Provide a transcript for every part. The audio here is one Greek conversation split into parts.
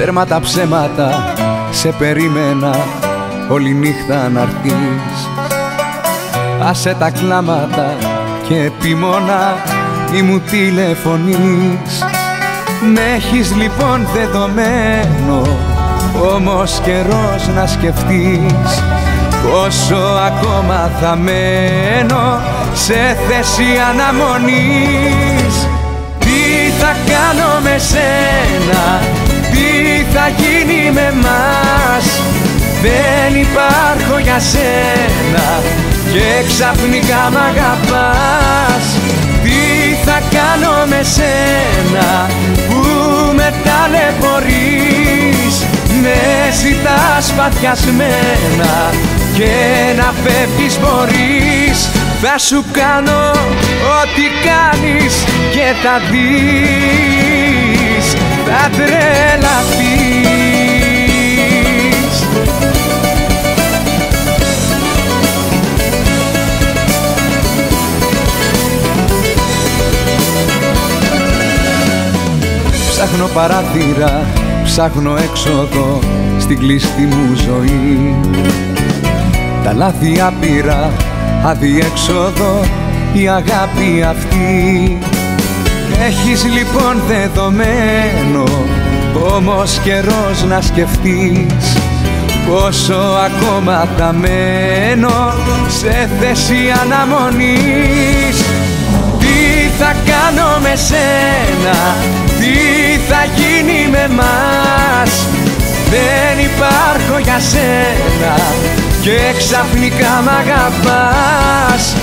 Τέρμα τα ψέματα σε περίμενα όλη νύχτα να Άσε τα κλάματα και επιμονά μη μου τηλεφωνείς. Με έχεις λοιπόν δεδομένο όμως καιρός να σκεφτείς. Πόσο ακόμα θα μένω σε θέση αναμονής. Τι θα κάνω με σένα, τι θα γίνει με μας. Δεν υπάρχω για σένα και ξαφνικά μ' αγαπάς. Τι θα κάνω με σένα που με ταλαιπωρείς; Με ζητάς παθιασμένα και να φεύγεις μπορείς Θα σου κάνω ό,τι κάνεις και θα δεις Ψάχνω παράθυρα, ψάχνω έξοδο στην κλειστή μου ζωή. Τα λάθη άπειρα, αδιέξοδο η αγάπη αυτή. Έχεις λοιπόν δεδομένο όμως καιρός να σκεφτείς Πόσο ακόμα θα μένω σε θέση αναμονής. Τι θα κάνω με σένα τι θα γίνει με μας. Δεν υπάρχω για σένα και ξαφνικά μ' αγαπάς.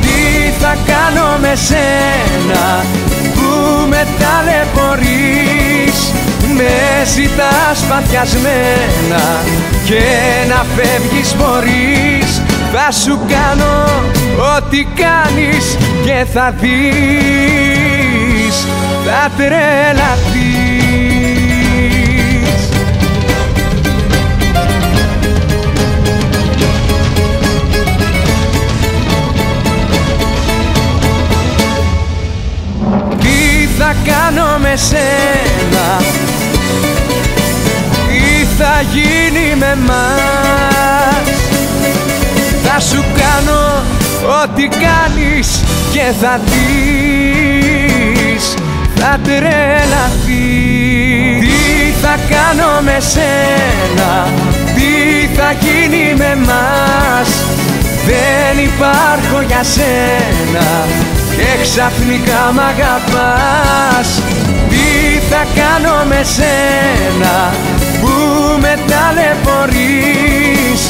Τι θα κάνω με σένα που με ταλαιπωρείς; Με ζητάς παθιασμένα και να φεύγεις μπορείς Θα σου κάνω ό,τι κάνεις και θα δεις θα τρελαθείς Τι θα κάνω με σένα; Τι θα γίνει με μας; Θα σου κάνω ό,τι κάνεις και θα δεις με σένα. Τι θα γίνει με μας; Δεν υπάρχω για σένα. Και ξαφνικά μ' αγαπάς. Τι θα κάνω με σένα Που με ταλαιπωρείς;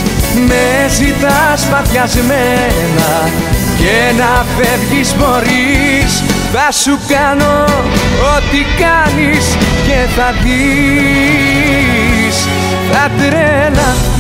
Με ζητάς παθιασμένα Και να φεύγεις μπορείς θα σου κάνω ό,τι κάνεις και θα δεις Θα τρελαθείς